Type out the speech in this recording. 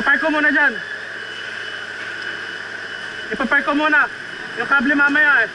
Papark ko muna dyan. Ipapark ko muna. Yung kable mamaya eh.